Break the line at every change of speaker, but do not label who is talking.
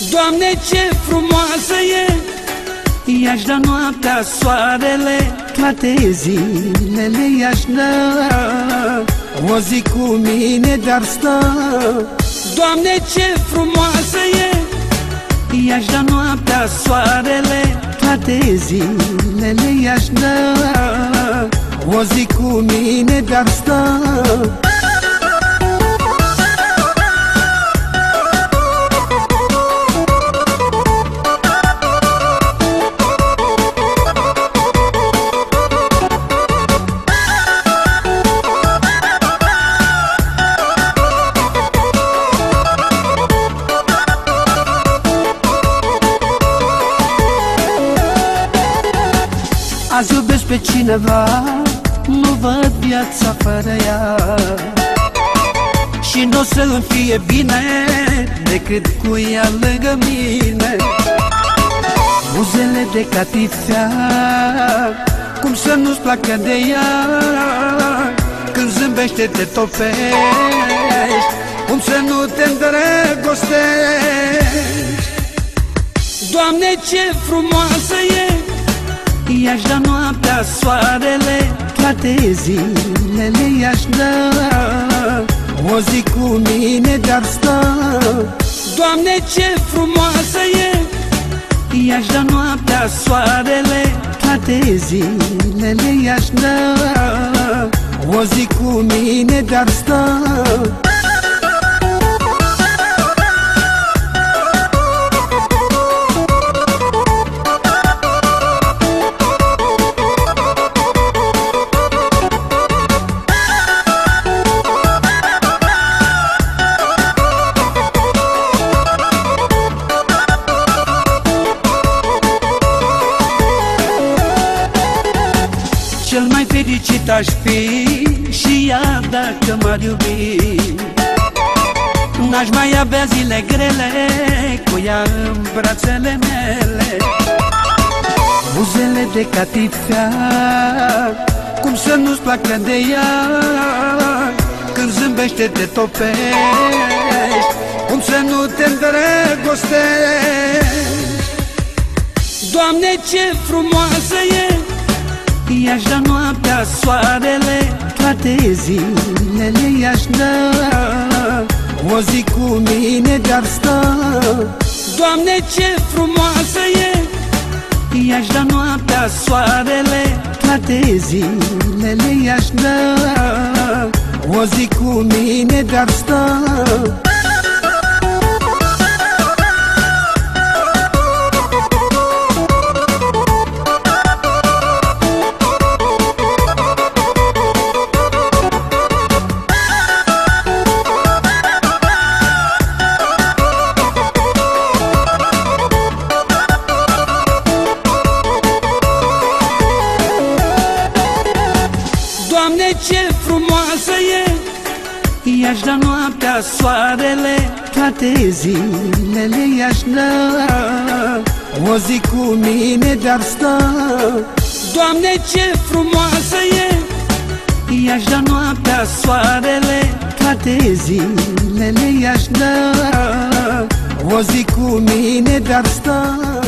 Doamne, ce frumoasă e! I-aș da noaptea soarele Toate zilele i-aș da. O zi cu mine dar stă. Doamne, ce frumoasă e! I-aș da noaptea soarele Toate zilele i-aș da. O zi cu mine dar stă Azi iubesc pe cineva Nu văd viața fără ea. Și nu o să-mi fie bine Decât cu ea lângă mine. Buzele de catifea Cum să nu-ți placă de ea? Când zâmbește te topești Cum să nu te îndrăgostești? Doamne, ce frumoasă e I-aș da noaptea soarele Toate zilele i-aș da. O zi cu mine dar stă. Doamne ce frumoasă e! I-aș da noaptea soarele Toate zilele i-aș da. O zi cu mine dar stă fericit aș fi și ea dacă m-ar iubi. N-aș mai avea zile grele cu ea în brațele mele. Buzele de catifea, cum să nu-ți placă de ea? Când zâmbește te topești, cum să nu te îndrăgostești? Doamne ce frumoasă e I-aș da noaptea soarele Toate zilele i-aș da. O zi cu mine dar stă Doamne ce frumoasă e! I-aș da noaptea soarele Toate zilele i-aș da. O zi cu mine dar stă ce frumoasă e. I-aș da noaptea soarele Toate zilele i-aș da. O zi cu mine dar stă. Doamne, ce frumoasă e. I-aș da noaptea soarele Toate zilele i-aș da. O zi cu mine dar stă